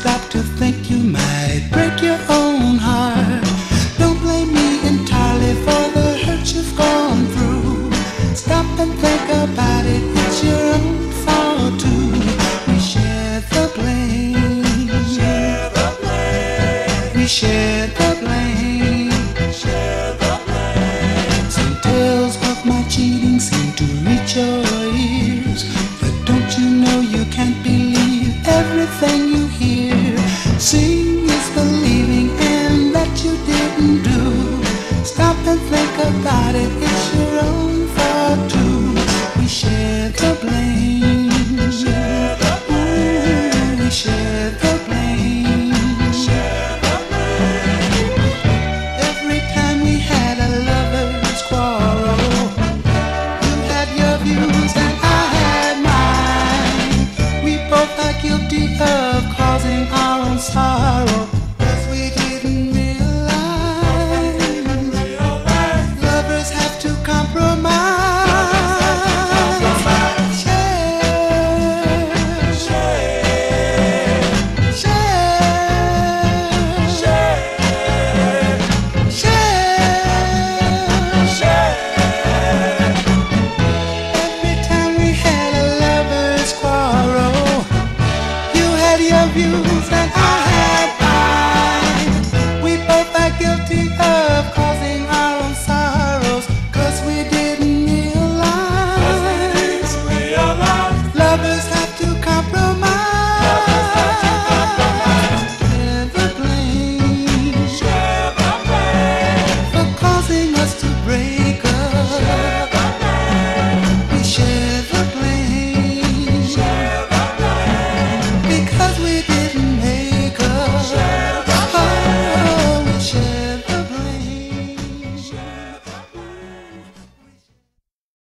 stop to think you might break your own heart. Don't blame me entirely for the hurt you've gone through. Stop and think about it, it's your own fault too. We share the blame. Share the blame. We share the blame. Share the blame. Some tales everything you hear? Seeing is believing, and that you didn't do. Stop and think about it, it's your own guilty of causing our own sorrow. Views and I